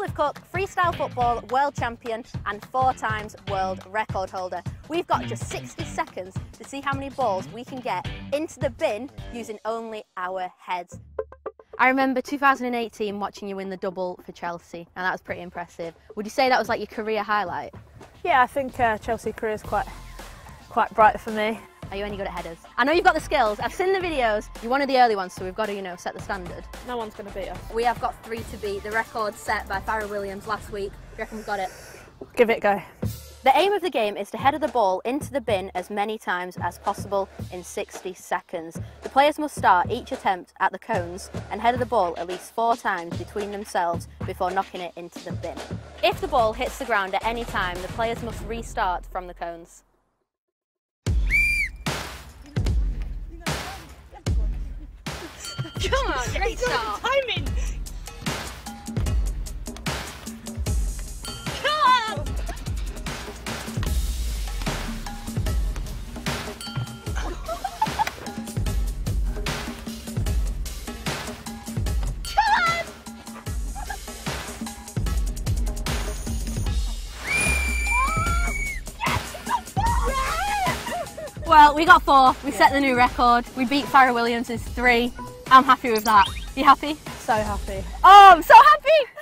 Liv Cooke, freestyle football world champion and four times world record holder. We've got just 60 seconds to see how many balls we can get into the bin using only our heads. I remember 2018 watching you win the double for Chelsea, and that was pretty impressive. Would you say that was like your career highlight? Yeah, I think uh, Chelsea career is quite quite bright for me. Are you any good at headers? I know you've got the skills. I've seen the videos. You're one of the early ones, so we've got to, you know, set the standard. No one's going to beat us. We have got three to beat. The record set by Fara Williams last week. Do you reckon we've got it? Give it a go. The aim of the game is to header the ball into the bin as many times as possible in 60 seconds. The players must start each attempt at the cones and header the ball at least four times between themselves before knocking it into the bin. If the ball hits the ground at any time, the players must restart from the cones. Come on, great start. Timing! Well, we got four. We set the new record. We beat Fara Williams' three. I'm happy with that. You happy? So happy. Oh, I'm so happy!